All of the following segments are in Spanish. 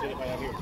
se le vaya arriba.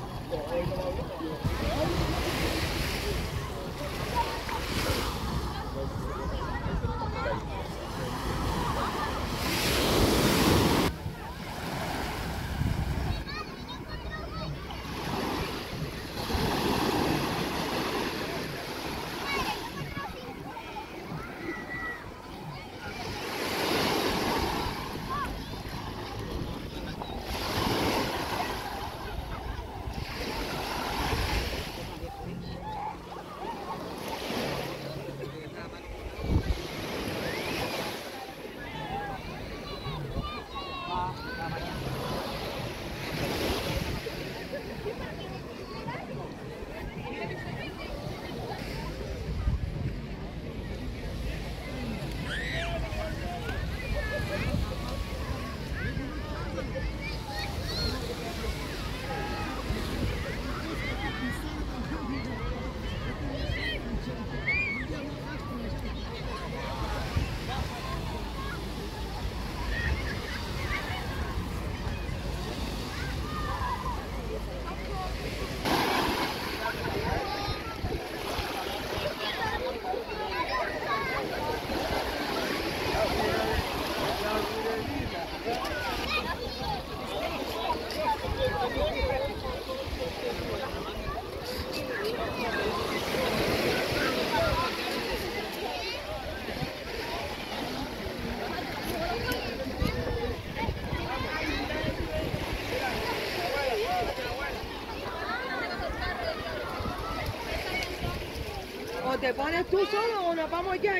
Tú solo o nos vamos ya,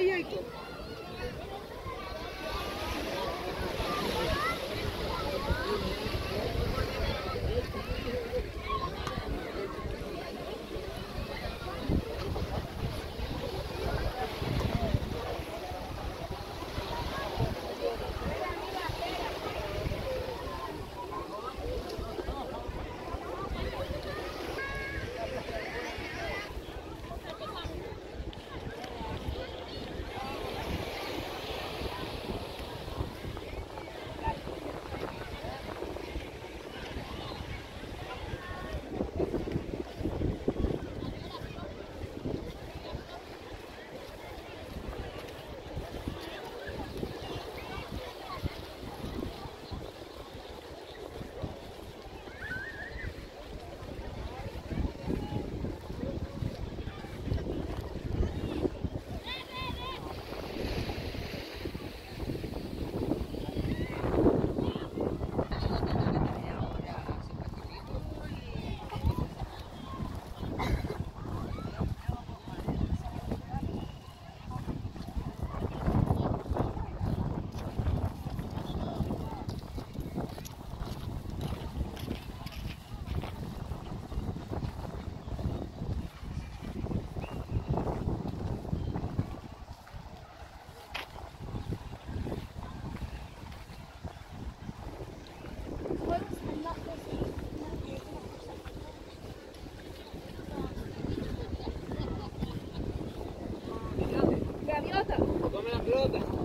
народа.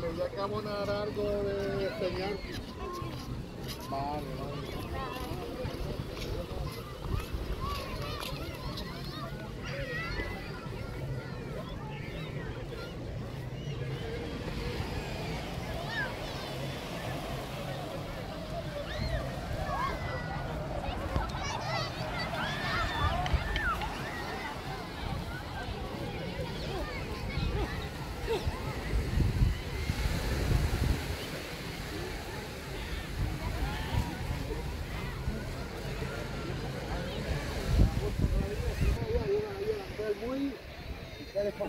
Vale, ya que vamos a dar algo de señal. Vale, vale.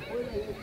Thank you.